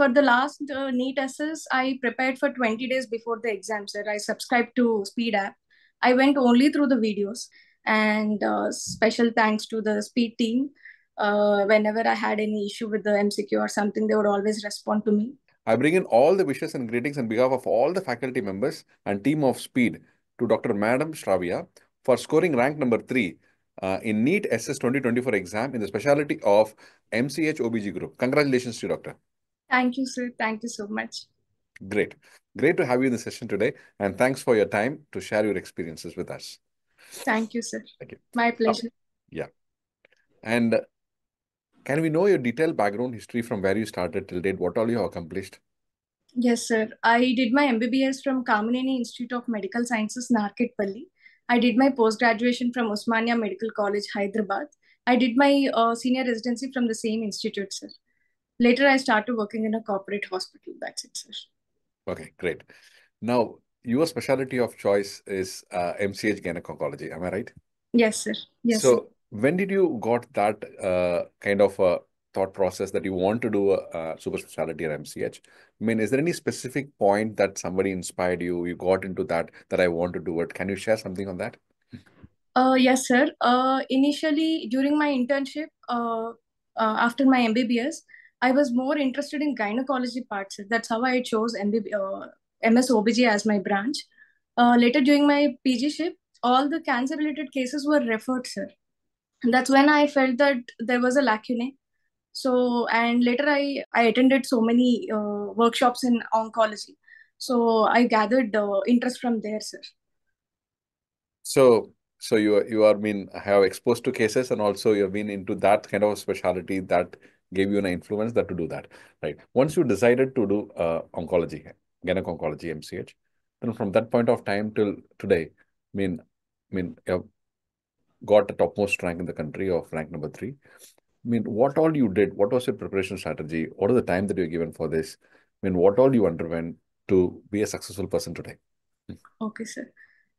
for the last uh, NEET SS, I prepared for 20 days before the exam, sir. I subscribed to Speed app. I went only through the videos. And uh, special thanks to the Speed team. Uh, whenever I had any issue with the MCQ or something, they would always respond to me. I bring in all the wishes and greetings on behalf of all the faculty members and team of Speed to Dr. Madam Shravya for scoring rank number three uh, in NEET SS 2024 exam in the specialty of MCH OBG group. Congratulations to you, Doctor. Thank you, sir. Thank you so much. Great. Great to have you in the session today. And thanks for your time to share your experiences with us. Thank you, sir. Thank you. My pleasure. Oh, yeah. And can we know your detailed background history from where you started till date? What all you have accomplished? Yes, sir. I did my MBBS from Kamineni Institute of Medical Sciences, Narketpalli. I did my post-graduation from Osmania Medical College, Hyderabad. I did my uh, senior residency from the same institute, sir. Later, I started working in a corporate hospital. That's it, sir. Okay, great. Now, your specialty of choice is uh, MCH gynecology. Am I right? Yes, sir. Yes. So, sir. when did you got that uh, kind of a thought process that you want to do a, a super specialty at MCH? I mean, is there any specific point that somebody inspired you? You got into that that I want to do it. Can you share something on that? Uh, yes, sir. Uh, initially, during my internship, uh, uh after my MBBS, I was more interested in gynecology parts. That's how I chose MBB, uh, MS OBG as my branch. Uh, later during my PG ship, all the cancer related cases were referred, sir. And that's when I felt that there was a lacune. So, and later I, I attended so many uh, workshops in oncology. So I gathered uh, interest from there, sir. So, so you you are been have exposed to cases and also you have been into that kind of specialty that gave you an influence that to do that, right? Once you decided to do uh, oncology, gynec oncology, MCH, then from that point of time till today, I mean, I mean, you got the topmost rank in the country of rank number three. I mean, what all you did, what was your preparation strategy? What is the time that you're given for this? I mean, what all you underwent to be a successful person today? Okay, sir.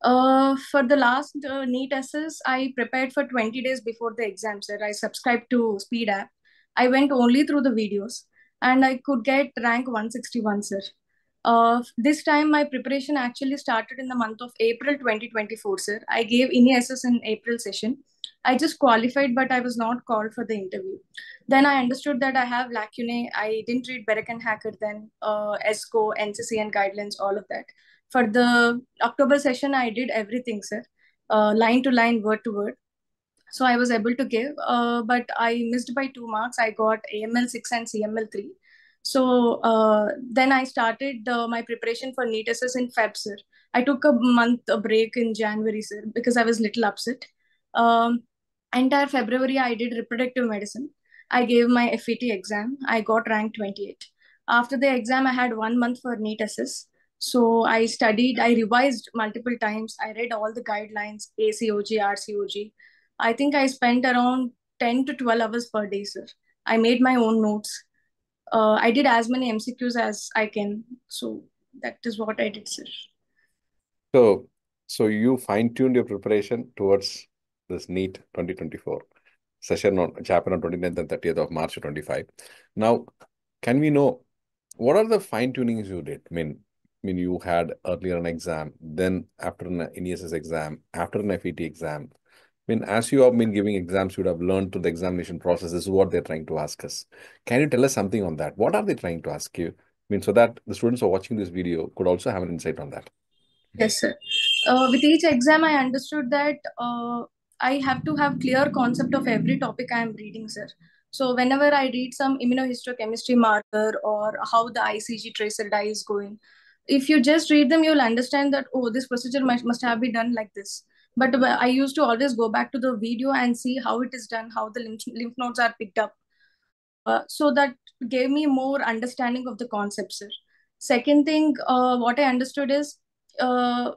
Uh, for the last uh, NEET SS, I prepared for 20 days before the exam, sir. I subscribed to Speed app. I went only through the videos and I could get rank 161, sir. Uh, this time my preparation actually started in the month of April 2024, sir. I gave INI-SS in April session. I just qualified, but I was not called for the interview. Then I understood that I have lacunae. I didn't read Berek and Hacker then, uh, ESGO, and guidelines, all of that. For the October session, I did everything, sir. Uh, line to line, word to word so i was able to give uh, but i missed by two marks. I got aml 6 and cml 3 so uh, then i started uh, my preparation for NEET SS in feb sir. I took a month a break in january sir because i was little upset. Um, entire february i did reproductive medicine. I gave my fet exam. I got rank 28 after the exam i had one month for NEET SS so i studied i revised multiple times. I read all the guidelines acog rcog I think I spent around 10 to 12 hours per day, sir. I made my own notes. Uh, I did as many MCQs as I can. So that is what I did, sir. So, so you fine tuned your preparation towards this NEET 2024 session on happened on 29th and 30th of March 25. Now, can we know what are the fine tunings you did? I mean, I mean, you had earlier an exam, then after an INI-SS exam, after an FET exam, I mean, as you have been giving exams, you would have learned through the examination process. This is what they're trying to ask us. Can you tell us something on that? What are they trying to ask you? I mean, so that the students who are watching this video could also have an insight on that. Yes, sir. Uh, with each exam, I understood that uh, I have to have clear concept of every topic I am reading, sir. So whenever I read some immunohistochemistry marker or how the ICG tracer dye is going, if you just read them, you'll understand that, oh, this procedure must, must have been done like this but i used to always go back to the video and see how it is done how the lymph, lymph nodes are picked up. Uh, so that gave me more understanding of the concepts sir. second thing uh, what i understood is uh,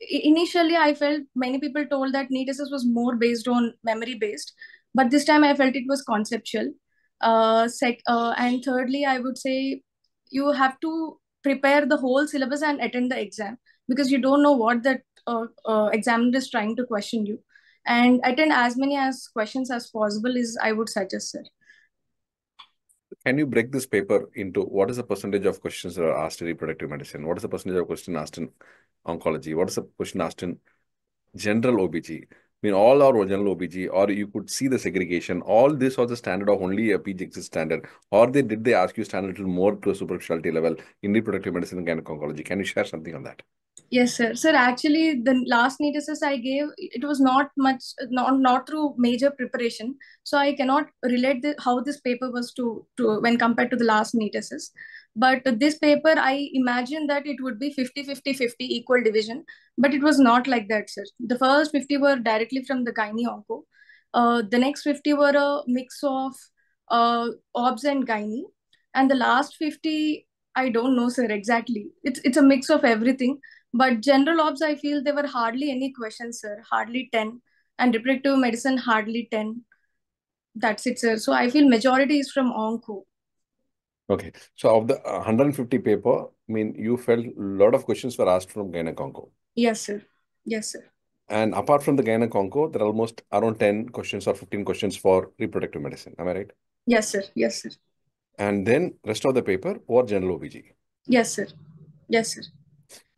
initially i felt many people told that NEET SS was more based on memory based but this time i felt it was conceptual. Uh, sec- uh, and thirdly i would say you have to prepare the whole syllabus and attend the exam because you don't know what that uh, uh, examiner is trying to question you and attend as many as questions as possible is i would suggest sir can you break this paper into what is the percentage of questions that are asked in reproductive medicine? What is the percentage of question asked in oncology? What is the question asked in general OBG? I mean, all are general OBG, or you could see the segregation. All this was the standard of only a PG exist standard, or they did they ask you standard a little more to a super speciality level in reproductive medicine and gynecology? Can you share something on that? Yes, sir. Sir, actually, the last NEET I gave, it was not much, not not through major preparation. So I cannot relate the, how this paper was to to when compared to the last NEET. But this paper, I imagined that it would be 50, 50, 50 equal division, but it was not like that, sir. The first 50 were directly from the gynae onco. Uh, the next 50 were a mix of uh, obs and gynae. And the last 50, I don't know, sir, exactly. It's, it's a mix of everything but general obs, I feel there were hardly any questions, sir. Hardly 10. And reproductive medicine, hardly 10. That's it, sir. So I feel majority is from onco. Okay. So of the uh, 150 paper, I mean, you felt a lot of questions were asked from gynec onco. Yes, sir. Yes, sir. And apart from the gynec onco, there are almost around 10 questions or 15 questions for reproductive medicine. Am I right? Yes, sir. Yes, sir. And then rest of the paper or general OBG? Yes, sir. Yes, sir.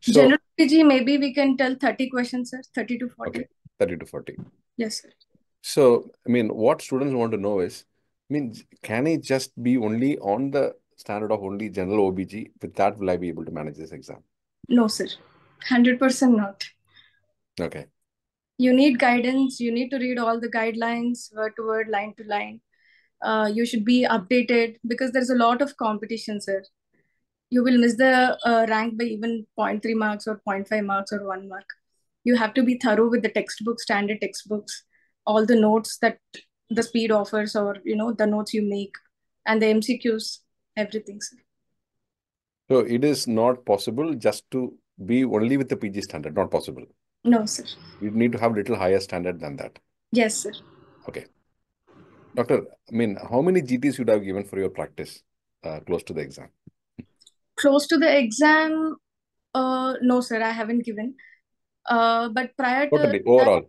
So, General PG, maybe we can tell 30 questions, sir. 30 to 40. Okay. 30 to 40. Yes, sir. So, I mean, what students want to know is, I mean, can I just be only on the standard of only general OBG? With that, will I be able to manage this exam? No, sir. 100% not. Okay. You need guidance. You need to read all the guidelines, word to word, line to line. Uh, you should be updated because there's a lot of competition, sir you will miss the uh, rank by even 0.3 marks or 0.5 marks or 1 mark. You have to be thorough with the textbook standard textbooks all the notes that the speed offers or you know the notes you make and the mcqs everything so it is not possible just to be only with the pg standard not possible? No sir. You need to have a little higher standard than that? Yes sir. Okay. Doctor i mean how many gts you would have given for your practice uh, close to the exam close to the exam uh no sir i haven't given. Uh but prior to totally overall.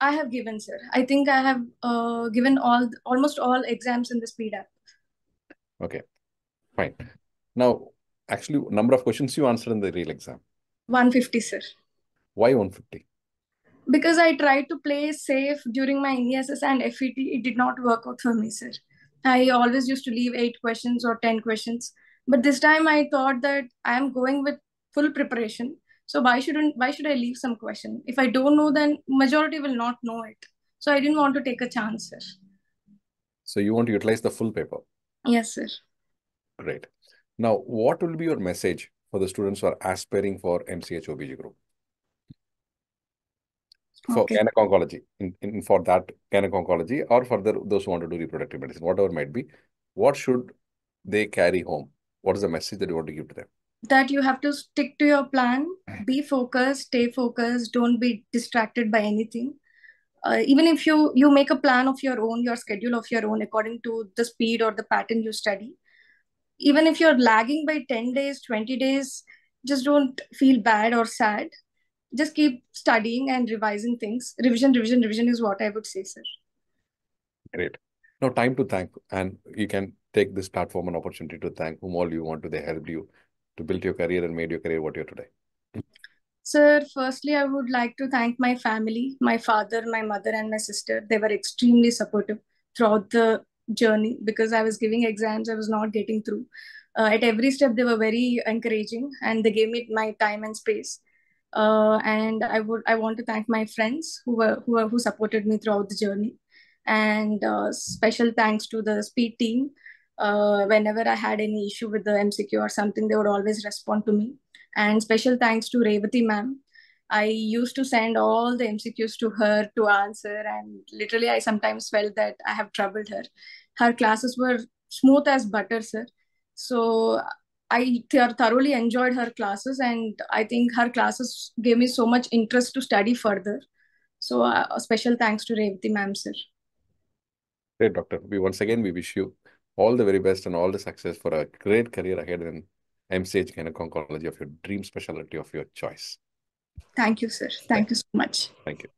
I have given sir. I think i have uh given all almost all exams in the speed app. Okay fine. Now actually number of questions you answered in the real exam? 150 sir. Why 150 because i tried to play safe during my NESS and FET it did not work out for me sir. I always used to leave 8 questions or 10 questions but this time i thought that i am going with full preparation. So why shouldn't why should i leave some question? If i don't know then majority will not know it. So i didn't want to take a chance sir. So you want to utilize the full paper? Yes sir. Great. Now what will be your message for the students who are aspiring for mch obg group? For okay. gynec oncology in, in for that gynec oncology or for the, those who want to do reproductive medicine whatever might be what should they carry home what is the message that you want to give to them? That you have to stick to your plan be focused stay focused don't be distracted by anything. Uh, even if you you make a plan of your own your schedule of your own according to the speed or the pattern you study even if you're lagging by 10 days 20 days just don't feel bad or sad. Just keep studying and revising things. Revision revision revision is what i would say sir. Great. Now time to thank and you can take this platform an opportunity to thank whom all you want to. They helped you to build your career and made your career what you're today. Sir, firstly, I would like to thank my family, my father, my mother, and my sister. They were extremely supportive throughout the journey because I was giving exams, I was not getting through. Uh, at every step, they were very encouraging and they gave me my time and space. Uh, and I would I want to thank my friends who were who were, who supported me throughout the journey, and uh, special thanks to the speed team uh, whenever I had any issue with the MCQ or something, they would always respond to me. And special thanks to Revati ma'am. I used to send all the MCQs to her to answer, and literally, I sometimes felt that I have troubled her. Her classes were smooth as butter, sir. So I thoroughly enjoyed her classes, and I think her classes gave me so much interest to study further. So, uh, special thanks to Revati ma'am, sir. Great, doctor. We once again we wish you all the very best and all the success for a great career ahead in MCH Gynec Oncology of your dream specialty of your choice. Thank you, sir. Thank, Thank you so much. Thank you.